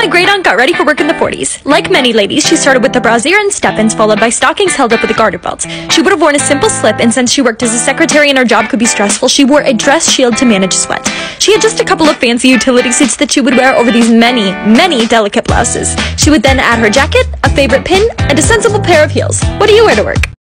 my great aunt got ready for work in the 40s. Like many ladies, she started with the brassiere and steppins, followed by stockings held up with a garter belt. She would have worn a simple slip, and since she worked as a secretary and her job could be stressful, she wore a dress shield to manage sweat. She had just a couple of fancy utility suits that she would wear over these many, many delicate blouses. She would then add her jacket, a favorite pin, and a sensible pair of heels. What do you wear to work?